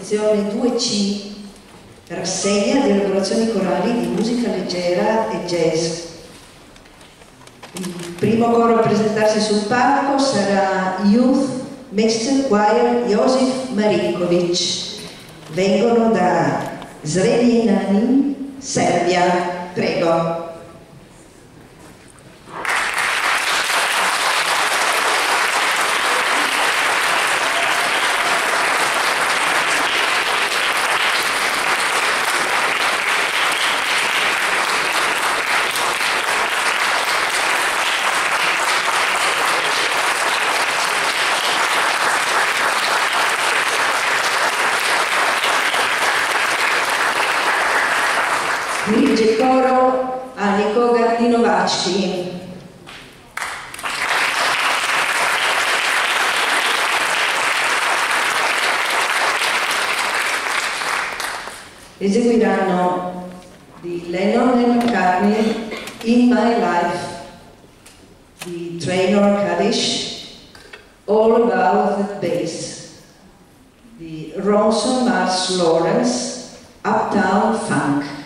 Sezione 2C, rassegna di lavorazioni corali di musica leggera e jazz. Il primo coro a presentarsi sul palco sarà Youth Mixed Choir Josif Marinkovic. Vengono da Zrenjanin, Serbia. Prego. eseguiranno di Lennon e McCartney In My Life di Traynor Kaddish All About the Bass di Ronson Mars Lawrence Uptown Funk.